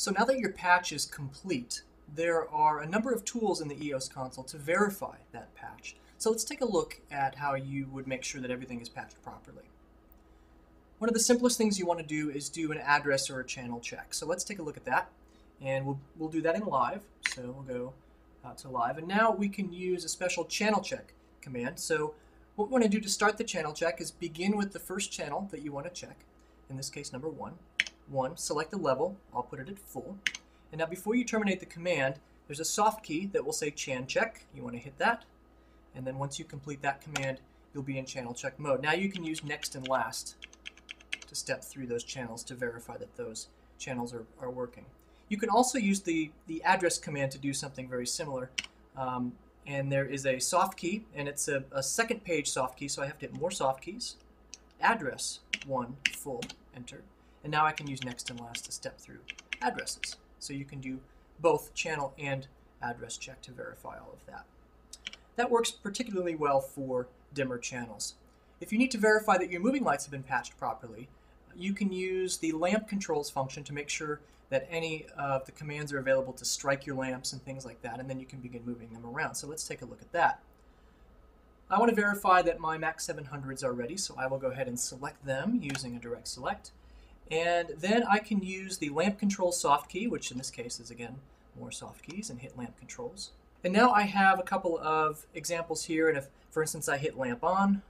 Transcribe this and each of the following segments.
So now that your patch is complete, there are a number of tools in the EOS console to verify that patch. So let's take a look at how you would make sure that everything is patched properly. One of the simplest things you want to do is do an address or a channel check. So let's take a look at that. And we'll, we'll do that in live. So we'll go uh, to live. And now we can use a special channel check command. So what we want to do to start the channel check is begin with the first channel that you want to check. In this case, number one. One, select the level. I'll put it at full. And now before you terminate the command, there's a soft key that will say chan check. You want to hit that. And then once you complete that command, you'll be in channel check mode. Now you can use next and last to step through those channels to verify that those channels are, are working. You can also use the, the address command to do something very similar. Um, and there is a soft key, and it's a, a second page soft key, so I have to hit more soft keys. Address, one, full, enter. And now I can use next and last to step through addresses. So you can do both channel and address check to verify all of that. That works particularly well for dimmer channels. If you need to verify that your moving lights have been patched properly, you can use the lamp controls function to make sure that any of the commands are available to strike your lamps and things like that, and then you can begin moving them around. So let's take a look at that. I want to verify that my Mac 700s are ready, so I will go ahead and select them using a direct select. And then I can use the lamp control soft key, which in this case is again more soft keys, and hit lamp controls. And now I have a couple of examples here, and if, for instance, I hit lamp on,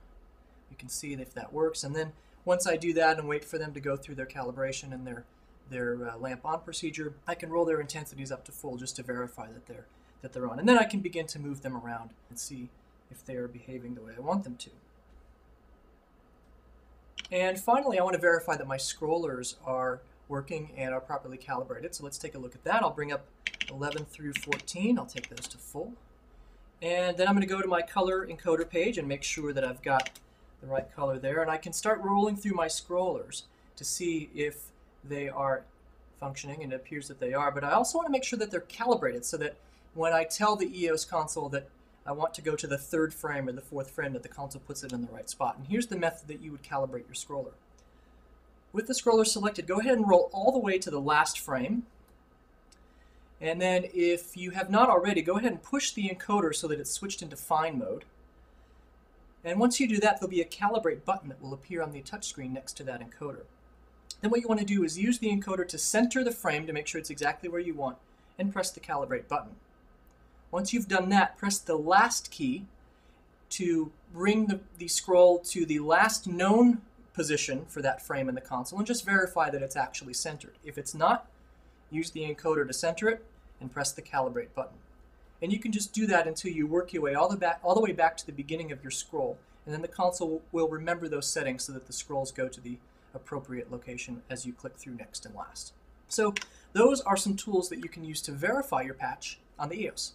you can see if that works. And then once I do that and wait for them to go through their calibration and their their uh, lamp on procedure, I can roll their intensities up to full just to verify that they're that they're on. And then I can begin to move them around and see if they are behaving the way I want them to. And finally, I want to verify that my scrollers are working and are properly calibrated. So let's take a look at that. I'll bring up 11 through 14. I'll take those to full. And then I'm going to go to my color encoder page and make sure that I've got the right color there. And I can start rolling through my scrollers to see if they are functioning, and it appears that they are. But I also want to make sure that they're calibrated so that when I tell the EOS console that I want to go to the third frame or the fourth frame that the console puts it in the right spot. And here's the method that you would calibrate your scroller. With the scroller selected, go ahead and roll all the way to the last frame. And then if you have not already, go ahead and push the encoder so that it's switched into fine mode. And once you do that, there'll be a calibrate button that will appear on the touchscreen next to that encoder. Then what you want to do is use the encoder to center the frame to make sure it's exactly where you want and press the calibrate button. Once you've done that, press the last key to bring the, the scroll to the last known position for that frame in the console and just verify that it's actually centered. If it's not, use the encoder to center it and press the calibrate button. And you can just do that until you work your way all the, back, all the way back to the beginning of your scroll. And then the console will remember those settings so that the scrolls go to the appropriate location as you click through next and last. So those are some tools that you can use to verify your patch on the EOS.